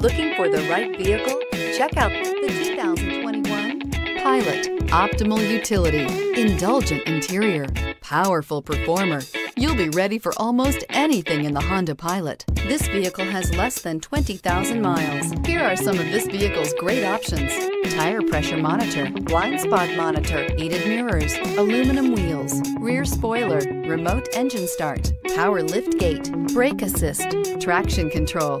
Looking for the right vehicle? Check out the 2021 Pilot. Optimal utility, indulgent interior, powerful performer. You'll be ready for almost anything in the Honda Pilot. This vehicle has less than 20,000 miles. Here are some of this vehicle's great options. Tire pressure monitor, blind spot monitor, heated mirrors, aluminum wheels, rear spoiler, remote engine start, power lift gate, brake assist, traction control,